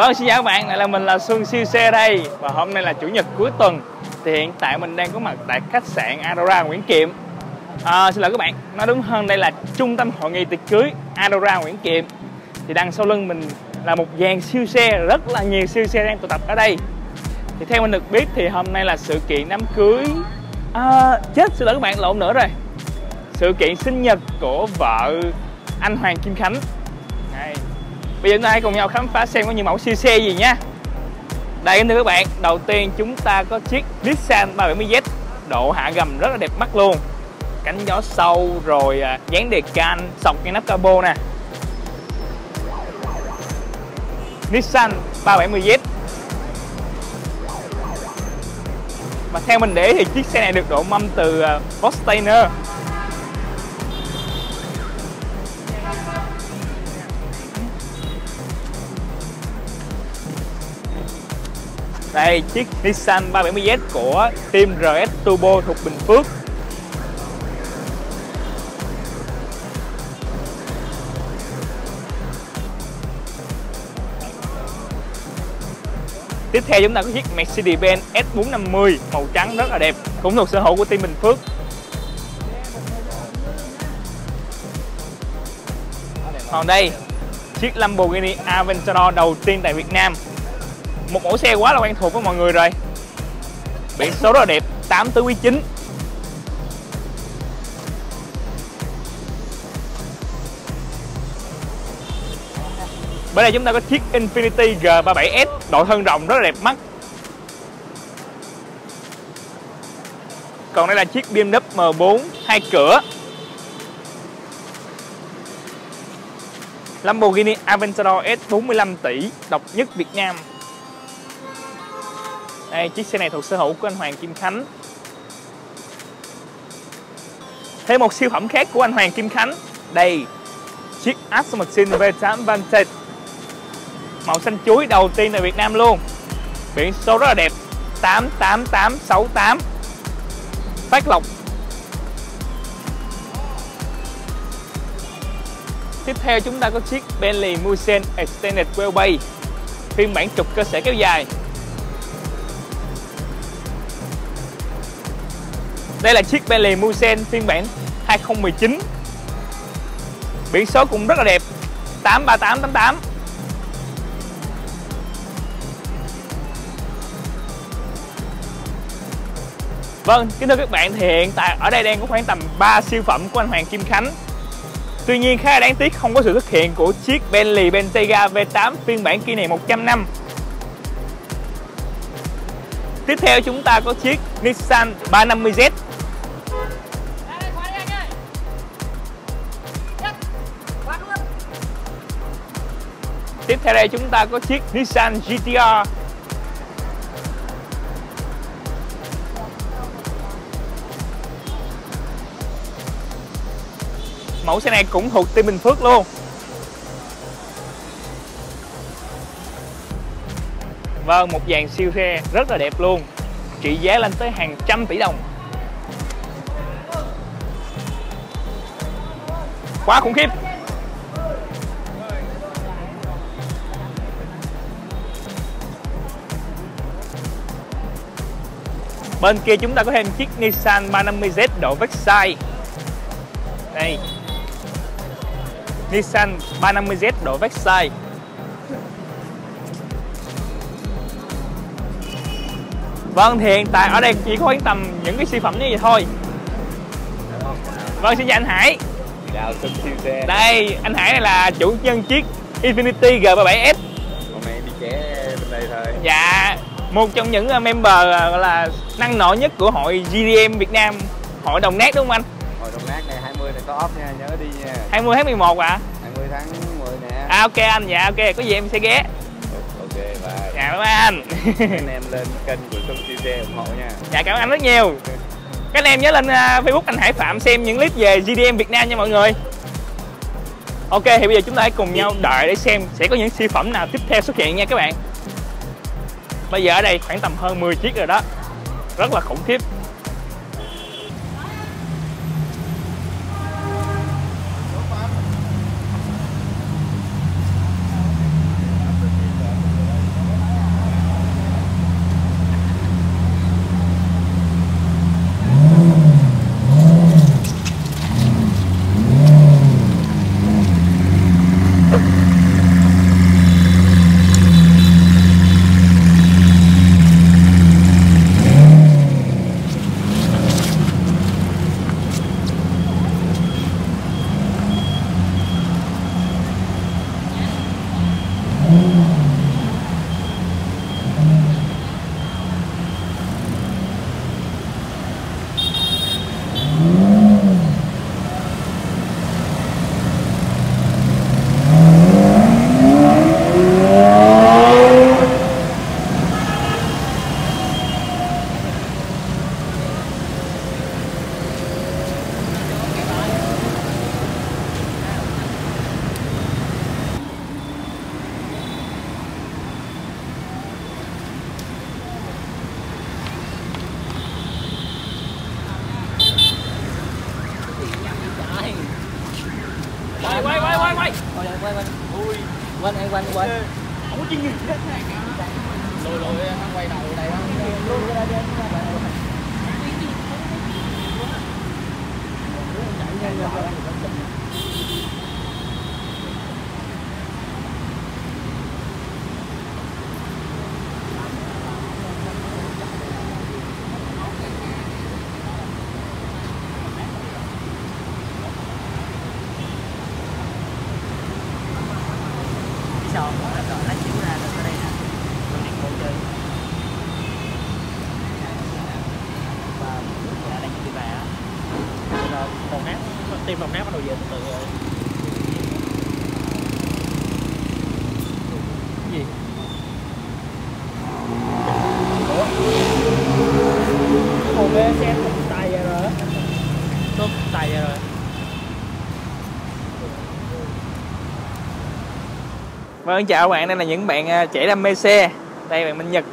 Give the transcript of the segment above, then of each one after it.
Vâng, xin chào các bạn, lại là mình là Xuân Siêu Xe đây. Và hôm nay là Chủ nhật cuối tuần. Thì hiện tại mình đang có mặt tại khách sạn Adora Nguyễn Kiệm. À, Xin lỗi các bạn, nói đúng hơn đây là trung tâm hội nghị tiệc cưới Adora Nguyễn Kiệm. Thì đằng sau lưng mình là một dàn siêu xe, rất là nhiều siêu xe đang tụ tập ở đây. Thì theo mình được biết thì hôm nay là sự kiện đám cưới. À, Chết, xin lỗi các bạn, lộn nữa rồi. Sự kiện sinh nhật của vợ anh Hoàng Kim Khánh. Bây giờ chúng ta hãy cùng nhau khám phá xem có những mẫu siêu xe gì nha Đây thưa các bạn, đầu tiên chúng ta có chiếc Nissan 370Z Độ hạ gầm rất là đẹp mắt luôn. Cánh gió sâu rồi à, dán đề can, sọc cái nắp cabo nè. Nissan 370Z Và theo mình để thì chiếc xe này được độ mâm từ uh, Đây, chiếc Nissan 370Z của team RS Turbo thuộc Bình Phước. Tiếp theo chúng ta có chiếc Mercedes-Benz S450 màu trắng rất là đẹp Cũng thuộc sở hữu của team Bình Phước. Còn đây, chiếc Lamborghini Aventador đầu tiên tại Việt Nam một mẫu xe quá là quen thuộc với mọi người rồi. Biển số rất là đẹp 8 tứ quý 9 Bên đây chúng ta có chiếc Infiniti G37S độ thân rộng rất là đẹp mắt. Còn đây là chiếc BMW M4 hai cửa. Lamborghini Aventador S45 tỷ, độc nhất Việt Nam đây, chiếc xe này thuộc sở hữu của anh Hoàng Kim Khánh. Thêm một siêu phẩm khác của anh Hoàng Kim Khánh. Đây, chiếc Aston Martin V8 Vantage. Màu xanh chuối đầu tiên tại Việt Nam luôn. Biển số rất là đẹp. 88868 Phát lộc. Tiếp theo chúng ta có chiếc Bentley Mulsanne Extended Wheelbase. Phiên bản trục cơ sở kéo dài. Đây là chiếc Bentley Mulsanne phiên bản 2019 Biển số cũng rất là đẹp. 83888 Vâng, kính thưa các bạn thì hiện tại ở đây đang có khoảng tầm 3 siêu phẩm của anh Hoàng Kim Khánh. Tuy nhiên khá là đáng tiếc không có sự xuất hiện của chiếc Bentley Bentayga V8 phiên bản kỷ niệm 100 năm. Tiếp theo chúng ta có chiếc Nissan 350Z Tiếp theo đây chúng ta có chiếc Nissan GTR Mẫu xe này cũng thuộc team Bình Phước luôn. Vâng, một dàn siêu xe rất là đẹp luôn. Trị giá lên tới hàng trăm tỷ đồng. Quá khủng khiếp. Bên kia chúng ta có thêm chiếc Nissan 350Z độ Versailles. Đây. Nissan 350Z độ Versailles. Vâng thì hiện tại ở đây chỉ có khoảng tầm những cái siêu phẩm như vậy thôi. Vâng xin chào anh Hải. Chào Xuân siêu xe. Đây anh Hải này là chủ nhân chiếc Infiniti G37S Hôm nay đi ché bên đây thôi. Dạ một trong những ờ, member ờ, là năng nổ nhất của hội GDM Việt Nam. Hội đồng nát đúng không anh? Hội đồng nát này 20 này có off nha nhớ đi nha. 20 tháng 11 ạ? À? 20 tháng 10 nè. À ok anh dạ ok có gì em sẽ ghé. Ok bye dạ bye anh. anh em lên kênh của Xuân xe ủng hộ nha. Dạ cảm ơn anh rất nhiều. Các anh em nhớ lên uh, Facebook anh Hải Phạm xem những clip về GDM Việt Nam nha mọi người. Ok thì bây giờ chúng ta hãy cùng nhau đợi để xem sẽ có những siêu phẩm nào tiếp theo xuất hiện nha các bạn Bây giờ ở đây khoảng tầm hơn 10 chiếc rồi đó. Rất là khủng khiếp. Cái xe tụt tay ra rồi tốt tài tay rồi. Vâng, chào các bạn, đây là những bạn à, trẻ đam mê xe Đây bạn Minh Nhật.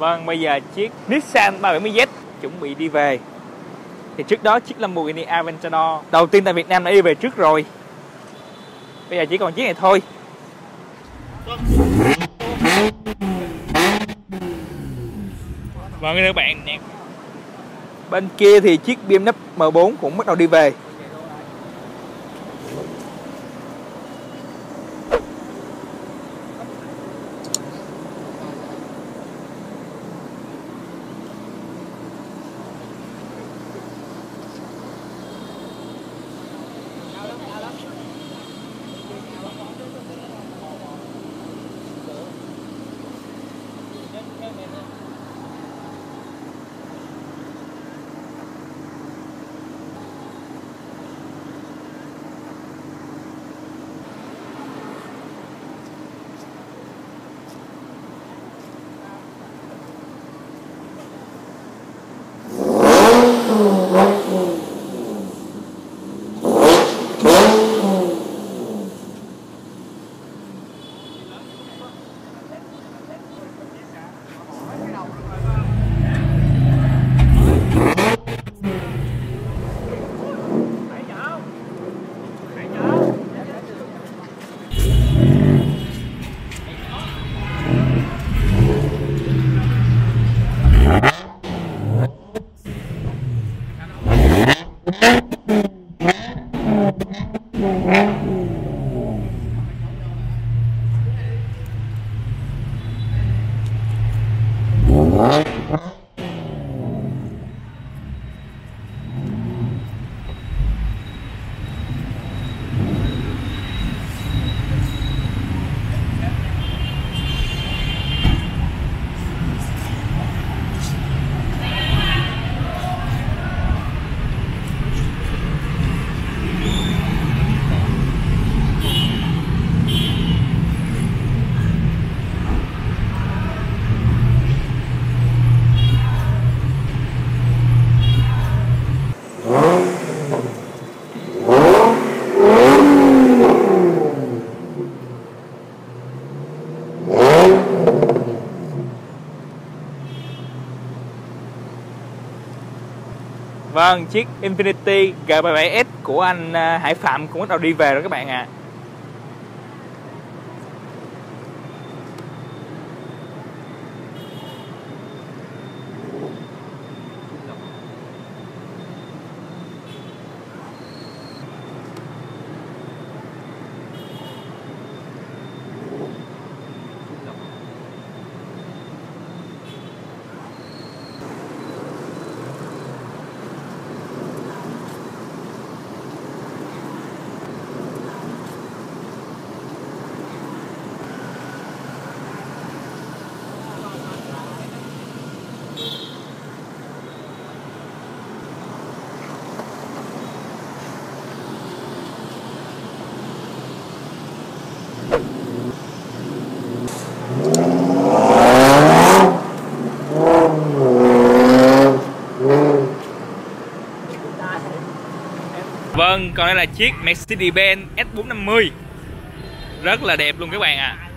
Vâng, bây giờ chiếc Nissan 370Z chuẩn bị đi về. Thì trước đó chiếc Lamborghini Aventador đầu tiên tại Việt Nam đã đi về trước rồi. Bây giờ chỉ còn chiếc này thôi. Vâng các bạn nè. Bên kia thì chiếc BMW M4 cũng bắt đầu đi về. Vâng, chiếc Infinity G77S của anh à, Hải Phạm cũng bắt đầu đi về rồi các bạn ạ. À. còn đây là chiếc Mercedes-Benz S450 Rất là đẹp luôn các bạn ạ à.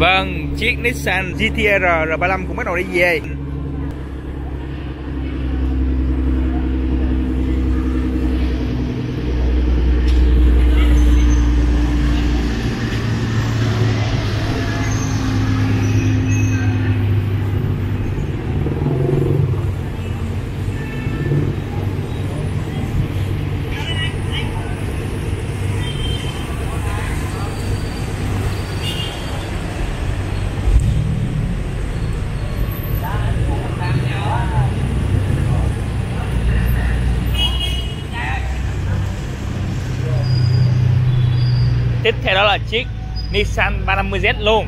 Vâng, chiếc Nissan GTR R35 cũng bắt đầu đi về. Xe đó là chiếc Nissan 350Z luôn.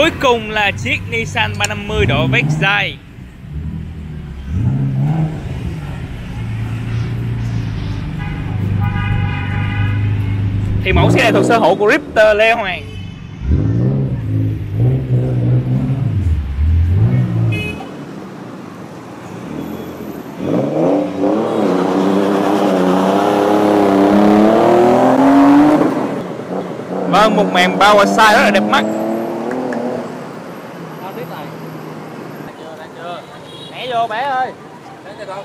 Cuối cùng là chiếc Nissan 350 độ vét dài. Thì mẫu xe này thuộc sở hữu của Ripter Lê Hoàng. Vâng, một màn power sai rất là đẹp mắt. Tao biết rồi. Đang chưa, đang chưa. Mẹ vô bé ơi. Đến cho con.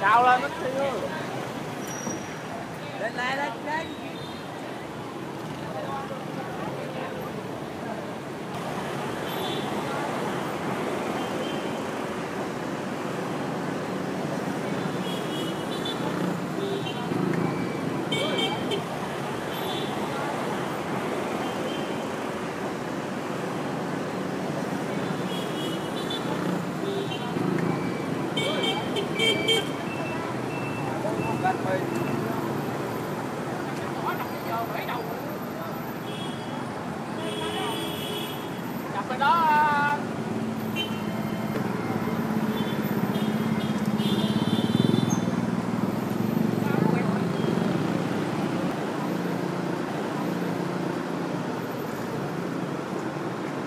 Cao lên nó siêu. Lên lên lên lên.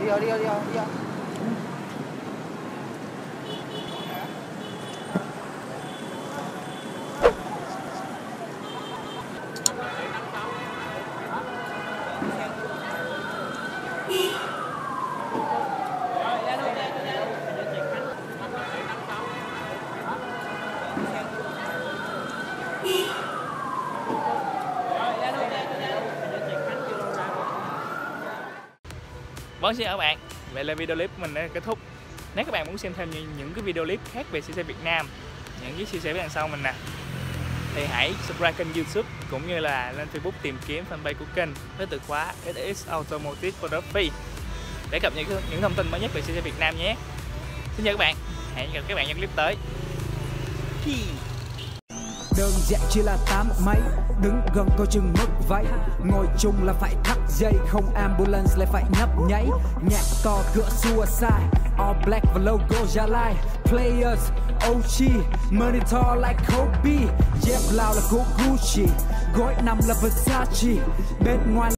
Đi vô, đi vô, đi vô, Vâng xin chào các bạn. Vậy là video clip của mình đã kết thúc. Nếu các bạn muốn xem thêm những, cái video clip khác về CC Việt Nam những chiếc chia sẻ phía đằng sau mình nè thì hãy subscribe kênh youtube cũng như là lên facebook tìm kiếm fanpage của kênh với từ khóa SX Automotive Photography để cập nhật những thông tin mới nhất về xe Việt Nam nhé. Xin chào các bạn. Hẹn gặp các bạn trong clip tới Đơn giản chỉ là tám mấy Đứng gần coi chừng mất váy. Ngồi chung là phải thắt dây, Không ambulance lại phải nhấp nháy. Nhạc to, cửa suicide All black và logo Gia Lai. Players OG Monitor like Kobe. Dép lao là của Gucci, Gối nằm là Versace. Bên ngoài